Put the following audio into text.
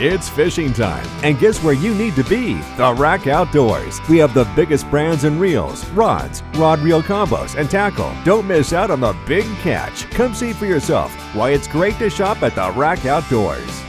It's fishing time, and guess where you need to be? The Rack Outdoors. We have the biggest brands in reels, rods, rod reel combos, and tackle. Don't miss out on the big catch. Come see for yourself why it's great to shop at the Rack Outdoors.